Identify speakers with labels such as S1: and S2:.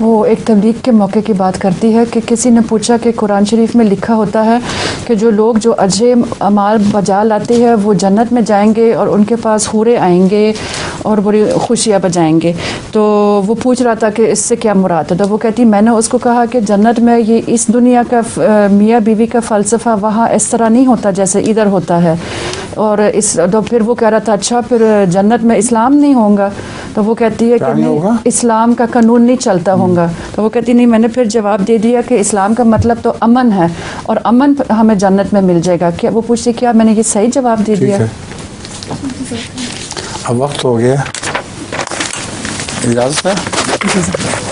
S1: वो एक तबलीग के मौके की बात करती है कि किसी ने पूछा कि कुरान शरीफ में लिखा होता है कि जो लोग जो अजय अमाल बजा लाते हैं, वो जन्नत में जाएँगे और उनके पास हूरे आएँगे और बड़ी खुशियाँ बजाएँगे। तो वो पूछ रहा था कि इससे क्या मुराद? है तो वो कहती, मैंने उसको कहा कि जन्नत में ये इस दुनिया का मियाँ बीवी का फ़लसफ़ा वहाँ इस तरह नहीं होता जैसे इधर होता है। और इस तो फिर वो कह रहा था अच्छा फिर जन्नत में इस्लाम नहीं होगा। तो वो कहती है कि नहीं इस्लाम का कानून नहीं चलता होगा। तो वो कहती नहीं मैंने फिर जवाब दे दिया कि इस्लाम का मतलब तो अमन है और अमन हमें जन्नत में मिल जाएगा। क्या वो पूछती क्या मैंने ये सही जवाब दे दिया?
S2: अब वक्त हो गया। इजाज़त है?